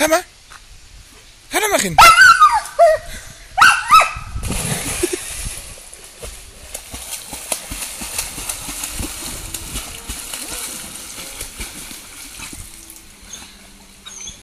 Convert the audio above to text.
Hör mal. Hör doch mal hin.